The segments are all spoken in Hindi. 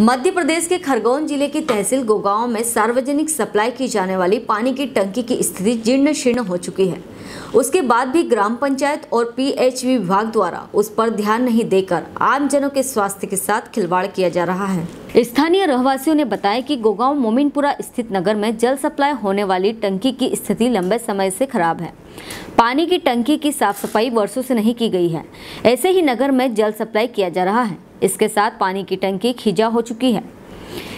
मध्य प्रदेश के खरगोन ज़िले की तहसील गोगांव में सार्वजनिक सप्लाई की जाने वाली पानी की टंकी की स्थिति जीर्ण शीर्ण हो चुकी है। उसके बाद भी ग्राम पंचायत और पीएचवी विभाग द्वारा उस पर ध्यान नहीं देकर आम जनों के स्वास्थ्य के साथ खिलवाड़ किया जा रहा है। स्थानीय रहवासियों ने बताया कि गोगांव मोमिनपुरा स्थित नगर में जल सप्लाई होने वाली टंकी की स्थिति लंबे समय से खराब है। पानी की टंकी की साफ़ सफ़ाई वर्षों से नहीं की गई है। ऐसे ही नगर में जल सप्लाई किया जा रहा है। इसके साथ पानी की टंकी खिजा हो चुकी है।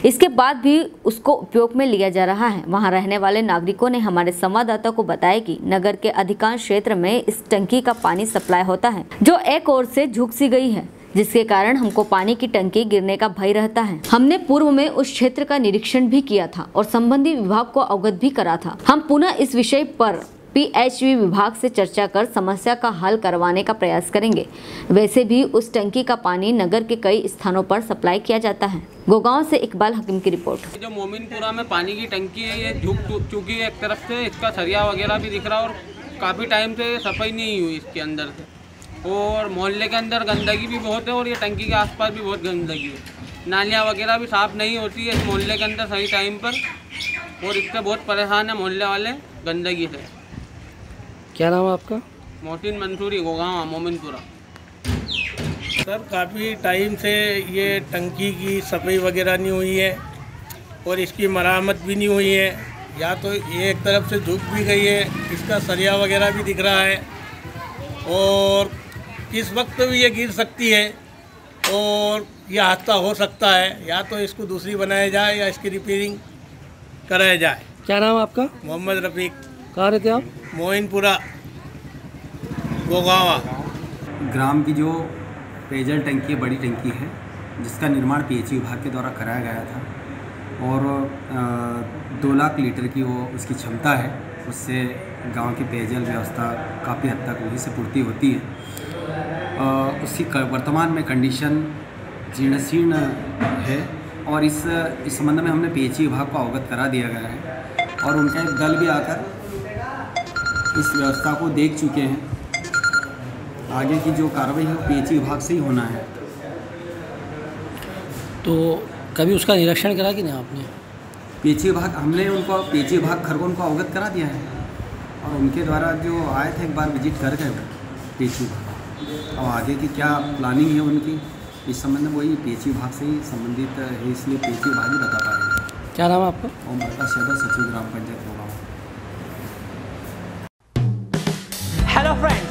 इसके बाद भी उसको उपयोग में लिया जा रहा है। वहाँ रहने वाले नागरिकों ने हमारे संवाददाता को बताया कि नगर के अधिकांश क्षेत्र में इस टंकी का पानी सप्लाई होता है, जो एक ओर से झुक सी गई है, जिसके कारण हमको पानी की टंकी गिरने का भय रहता है। हमने पूर्व में उस क्षेत्र का निरीक्षण भी किया था और संबंधित विभाग को अवगत भी करा था। हम पुनः इस विषय पर पीएचवी विभाग से चर्चा कर समस्या का हल करवाने का प्रयास करेंगे। वैसे भी उस टंकी का पानी नगर के कई स्थानों पर सप्लाई किया जाता है। गोगांव से इकबाल हकीम की रिपोर्ट। जो मोमिनपुरा में पानी की टंकी है, ये झुक चुकी है एक तरफ़ से, इसका सरिया वगैरह भी दिख रहा है और काफ़ी टाइम से सफ़ाई नहीं हुई इसके अंदर से। और मोहल्ले के अंदर गंदगी भी बहुत है और ये टंकी के आसपास भी बहुत गंदगी है। नालियाँ वगैरह भी साफ़ नहीं होती है इस मोहल्ले के अंदर सही टाइम पर और इससे बहुत परेशान है मोहल्ले वाले, गंदगी से। क्या नाम है आपका? मोहसिन मंसूरी गोगावा मोमिनपुरा। सर काफ़ी टाइम से ये टंकी की सफ़ाई वगैरह नहीं हुई है और इसकी मरामत भी नहीं हुई है। या तो ये एक तरफ़ से झुक भी गई है इसका सरिया वगैरह भी दिख रहा है और किस वक्त भी ये गिर सकती है और यह हादसा हो सकता है या तो इसको दूसरी बनाया जाए या इसकी रिपेयरिंग कराया जाए। क्या नाम आपका? मोहम्मद रफ़ीक। कहाँ रहते हैं आप? मोइनपुरा, गोगावा। ग्राम की जो पेयजल टंकी है, बड़ी टंकी है, जिसका निर्माण पीएचई विभाग के द्वारा कराया गया था और दो लाख लीटर की वो उसकी क्षमता है, उससे गाँव की पेयजल व्यवस्था काफ़ी हद तक वहीं से पूर्ति होती है। उसकी वर्तमान में कंडीशन जीर्ण शीर्ण है और इस इस संबंध में हमने पीएचई विभाग को अवगत करा दिया गया है और उनका एक दल भी आकर इस व्यवस्था को देख चुके हैं। आगे की जो कार्रवाई है वो पीएचई विभाग से ही होना है। तो कभी उसका निरीक्षण करा कि नहीं आपने? पीएचई विभाग हमने उनको पीएचई विभाग खरगोन को अवगत करा दिया है और उनके द्वारा जो आए थे एक बार विज़िट कर गए पीएचई विभाग। और आगे की क्या प्लानिंग है उनकी इस संबंध में वही पीएचई विभाग से ही संबंधित है इसलिए पीएचई विभाग ही बता पाएँगे। क्या नाम है आपका? ओम प्रकाश यादव सचिव ग्राम पंचायत होगा।